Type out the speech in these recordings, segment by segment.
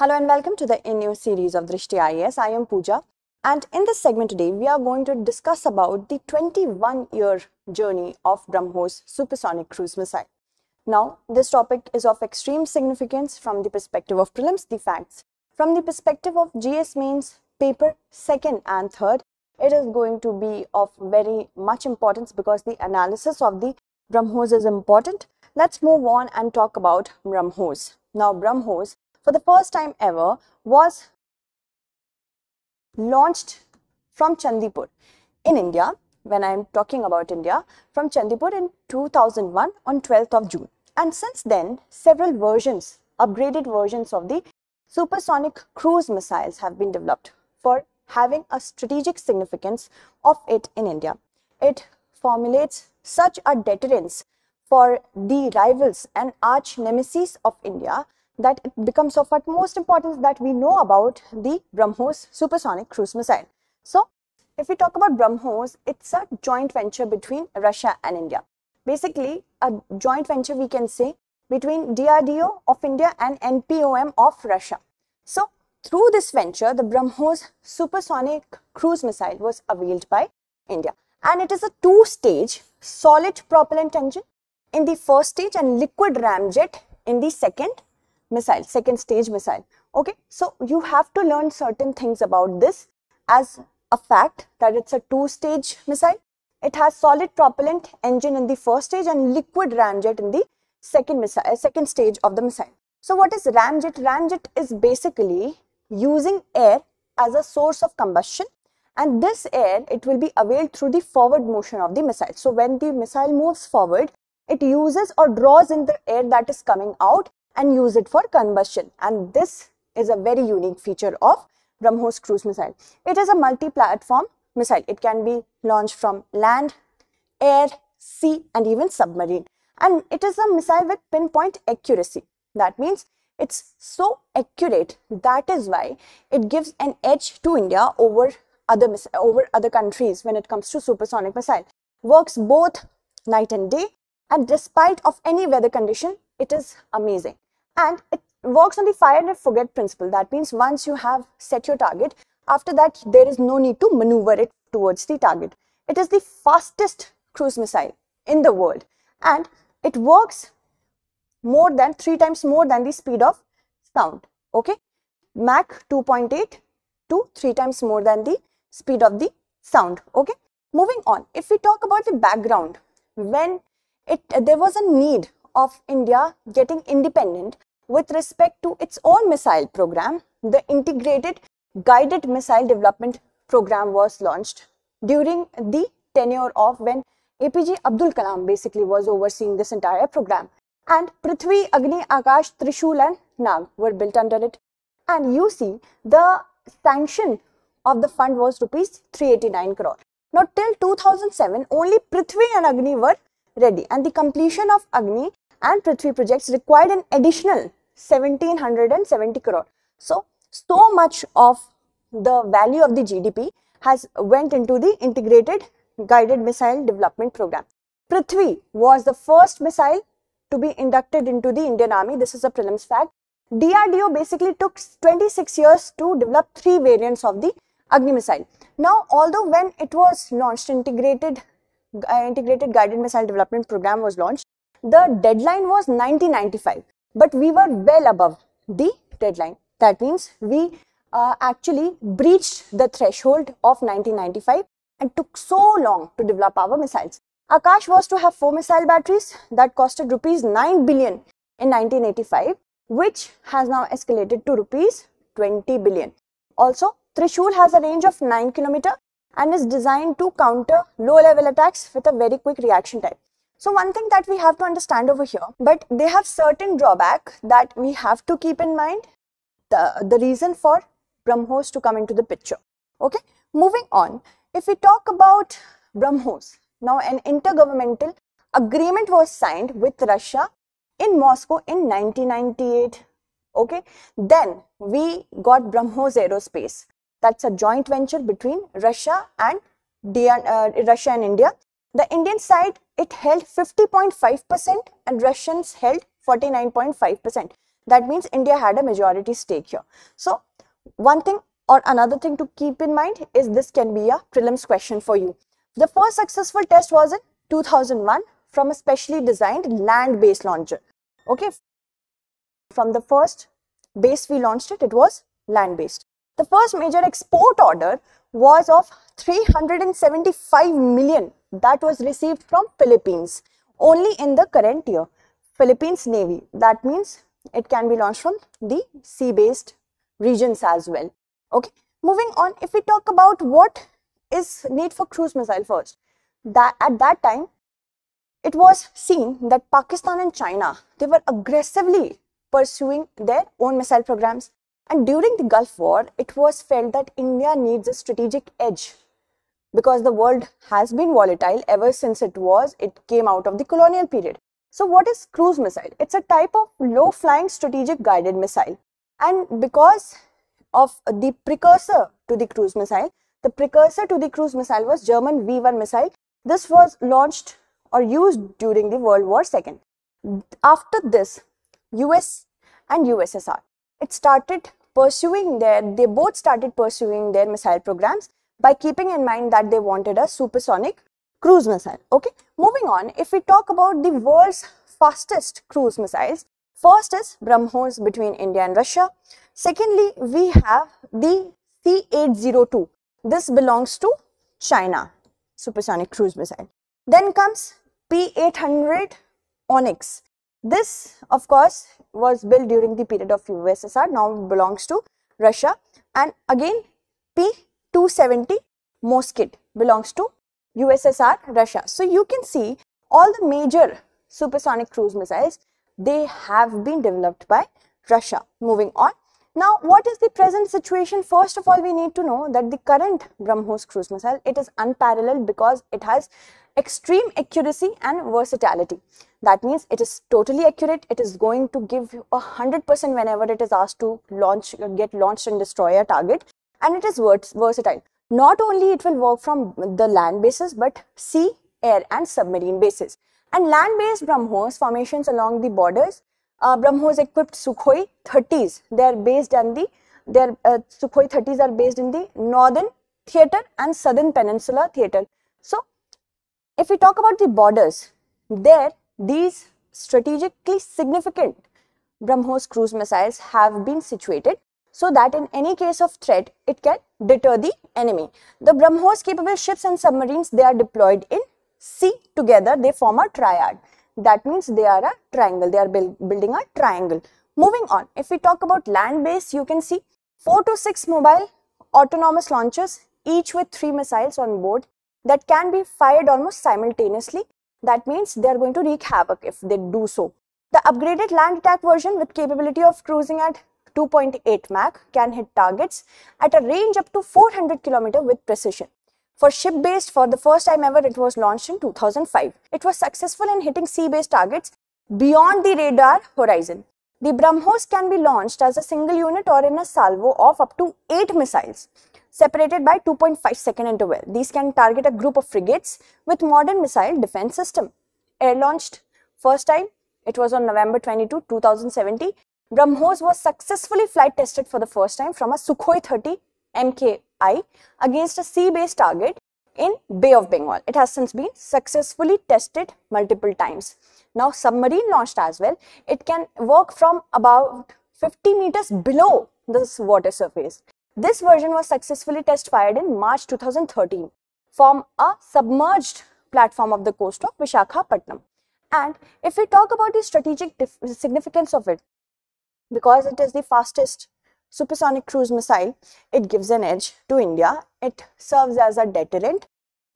Hello and welcome to the in-news series of Drishti IAS. I am Pooja and in this segment today we are going to discuss about the 21 year journey of BrahMos supersonic cruise missile. Now this topic is of extreme significance from the perspective of prelims, the facts. From the perspective of GS mains paper second and third, it is going to be of very much importance because the analysis of the BrahMos is important. Let's move on and talk about BrahMos. Now BrahMos for the first time ever was launched from Chandipur in India when I am talking about India from Chandipur in 2001 on 12th of June and since then several versions upgraded versions of the supersonic cruise missiles have been developed for having a strategic significance of it in India. It formulates such a deterrence for the rivals and arch nemesis of India that it becomes of utmost importance that we know about the BrahMos supersonic cruise missile. So, if we talk about BrahMos, it's a joint venture between Russia and India. Basically, a joint venture we can say between DRDO of India and NPOM of Russia. So, through this venture, the BrahMos supersonic cruise missile was availed by India. And it is a two-stage solid propellant engine in the first stage and liquid ramjet in the second missile, second stage missile. Okay, so you have to learn certain things about this as a fact that it's a two-stage missile. It has solid propellant engine in the first stage and liquid ramjet in the second missile, uh, second stage of the missile. So what is ramjet? Ramjet is basically using air as a source of combustion and this air it will be availed through the forward motion of the missile. So when the missile moves forward, it uses or draws in the air that is coming out and use it for combustion. And this is a very unique feature of BrahMos cruise missile. It is a multi-platform missile. It can be launched from land, air, sea and even submarine. And it is a missile with pinpoint accuracy. That means it's so accurate. That is why it gives an edge to India over other, over other countries when it comes to supersonic missile. Works both night and day and despite of any weather condition, it is amazing and it works on the fire and forget principle. That means once you have set your target, after that there is no need to maneuver it towards the target. It is the fastest cruise missile in the world and it works more than three times more than the speed of sound. Okay, Mach 2.8 to three times more than the speed of the sound. Okay, moving on. If we talk about the background, when it there was a need of India getting independent with respect to its own missile program, the Integrated Guided Missile Development Program was launched during the tenure of when APJ Abdul Kalam basically was overseeing this entire program. And Prithvi, Agni, Akash, Trishul and Nag were built under it. And you see, the sanction of the fund was rupees 389 crore. Now till 2007, only Prithvi and Agni were ready and the completion of Agni and Prithvi projects required an additional 1770 crore. So, so much of the value of the GDP has went into the integrated guided missile development program. Prithvi was the first missile to be inducted into the Indian Army. This is a prelims fact. DRDO basically took 26 years to develop three variants of the Agni missile. Now, although when it was launched, integrated uh, integrated guided missile development program was launched, the deadline was 1995, but we were well above the deadline. That means we uh, actually breached the threshold of 1995 and took so long to develop our missiles. Akash was to have four missile batteries that costed rupees 9 billion in 1985, which has now escalated to rupees 20 billion. Also, Trishul has a range of 9 km and is designed to counter low-level attacks with a very quick reaction time. So one thing that we have to understand over here, but they have certain drawback that we have to keep in mind. The, the reason for BrahMos to come into the picture. Okay, moving on. If we talk about BrahMos, now an intergovernmental agreement was signed with Russia in Moscow in 1998. Okay, then we got BrahMos Aerospace. That's a joint venture between Russia and uh, Russia and India. The Indian side, it held 50.5% and Russians held 49.5%. That means India had a majority stake here. So one thing or another thing to keep in mind is this can be a prelims question for you. The first successful test was in 2001 from a specially designed land-based launcher. Okay, from the first base we launched it, it was land-based. The first major export order was of 375 million that was received from Philippines only in the current year. Philippines Navy, that means it can be launched from the sea-based regions as well. Okay, moving on, if we talk about what is need for cruise missile first, that at that time, it was seen that Pakistan and China, they were aggressively pursuing their own missile programs. And during the Gulf War, it was felt that India needs a strategic edge because the world has been volatile ever since it was, it came out of the colonial period. So what is cruise missile? It's a type of low flying strategic guided missile. And because of the precursor to the cruise missile, the precursor to the cruise missile was German V-1 missile. This was launched or used during the World War II. After this, US and USSR, it started pursuing their, they both started pursuing their missile programs by keeping in mind that they wanted a supersonic cruise missile. Okay, moving on, if we talk about the world's fastest cruise missiles, first is BrahMos between India and Russia. Secondly, we have the C-802. This belongs to China, supersonic cruise missile. Then comes P-800 Onyx. This, of course, was built during the period of USSR, now belongs to Russia. And again, P 270 Moskit belongs to USSR, Russia. So you can see all the major supersonic cruise missiles, they have been developed by Russia. Moving on. Now, what is the present situation? First of all, we need to know that the current BrahMos cruise missile, it is unparalleled because it has extreme accuracy and versatility. That means it is totally accurate. It is going to give a hundred percent whenever it is asked to launch, get launched and destroy a target and it is versatile. Not only it will work from the land bases but sea, air and submarine bases. And land-based BrahMos formations along the borders, uh, BrahMos equipped Sukhoi 30s. They are based on the their uh, Sukhoi 30s are based in the northern theater and southern peninsula theater. So, if we talk about the borders, there these strategically significant BrahMos cruise missiles have been situated so that in any case of threat, it can deter the enemy. The BrahMos capable ships and submarines, they are deployed in sea together, they form a triad. That means they are a triangle, they are build, building a triangle. Moving on, if we talk about land base, you can see 4 to 6 mobile autonomous launchers, each with 3 missiles on board that can be fired almost simultaneously. That means they are going to wreak havoc if they do so. The upgraded land attack version with capability of cruising at 2.8 Mach can hit targets at a range up to 400 km with precision. For ship-based, for the first time ever, it was launched in 2005. It was successful in hitting sea-based targets beyond the radar horizon. The BrahMos can be launched as a single unit or in a salvo of up to 8 missiles, separated by 2.5 second interval. These can target a group of frigates with modern missile defense system. Air launched first time, it was on November 22, 2017 BrahMos was successfully flight tested for the first time from a Sukhoi 30 MKI against a sea-based target in Bay of Bengal. It has since been successfully tested multiple times. Now submarine launched as well, it can work from about 50 meters below the water surface. This version was successfully test fired in March 2013 from a submerged platform of the coast of Vishakhapatnam. And if we talk about the strategic significance of it, because it is the fastest supersonic cruise missile, it gives an edge to India. It serves as a deterrent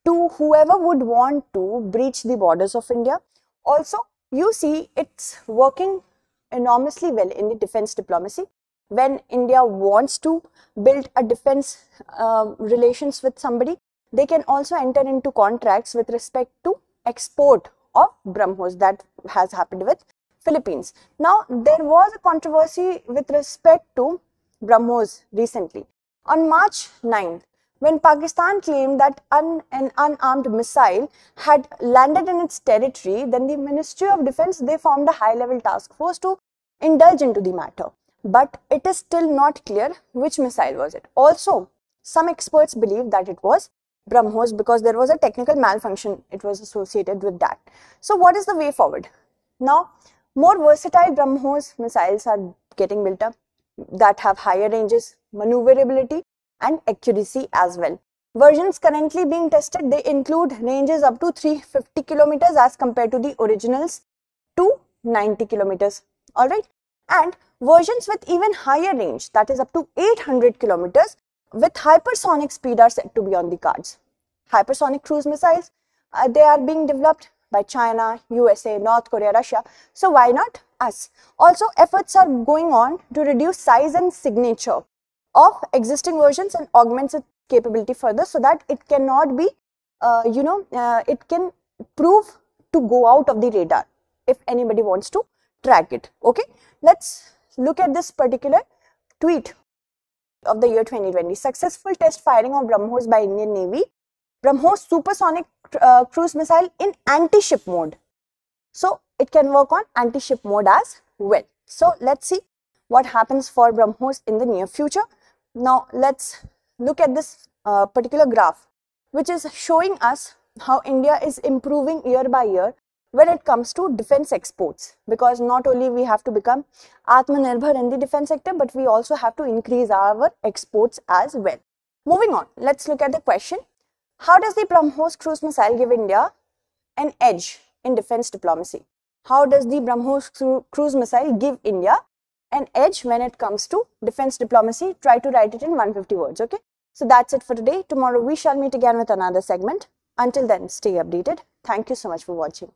to whoever would want to breach the borders of India. Also, you see it's working enormously well in the defense diplomacy. When India wants to build a defense uh, relations with somebody, they can also enter into contracts with respect to export of BrahMos that has happened with Philippines. Now, there was a controversy with respect to BrahMos recently. On March 9th, when Pakistan claimed that un, an unarmed missile had landed in its territory, then the Ministry of Defense, they formed a high-level task force to indulge into the matter. But it is still not clear which missile was it. Also, some experts believe that it was BrahMos because there was a technical malfunction it was associated with that. So what is the way forward? Now, more versatile BrahMos missiles are getting built up that have higher ranges, maneuverability and accuracy as well. Versions currently being tested, they include ranges up to 350 kilometers as compared to the originals to 90 kilometers. Alright. And versions with even higher range that is up to 800 kilometers with hypersonic speed are said to be on the cards. Hypersonic cruise missiles, uh, they are being developed by China, USA, North Korea, Russia. So why not us? Also, efforts are going on to reduce size and signature of existing versions and augments its capability further so that it cannot be, uh, you know, uh, it can prove to go out of the radar if anybody wants to track it. Okay, let's look at this particular tweet of the year 2020. Successful test firing of BrahMos by Indian Navy. BrahMos supersonic uh, cruise missile in anti-ship mode. So it can work on anti-ship mode as well. So let's see what happens for BrahMos in the near future. Now let's look at this uh, particular graph which is showing us how India is improving year by year when it comes to defense exports because not only we have to become Atmanirbhar in the defense sector but we also have to increase our exports as well. Moving on, let's look at the question. How does the BrahMos cruise missile give India an edge in defense diplomacy? How does the BrahMos cruise missile give India an edge when it comes to defense diplomacy? Try to write it in 150 words, okay? So that's it for today. Tomorrow we shall meet again with another segment. Until then, stay updated. Thank you so much for watching.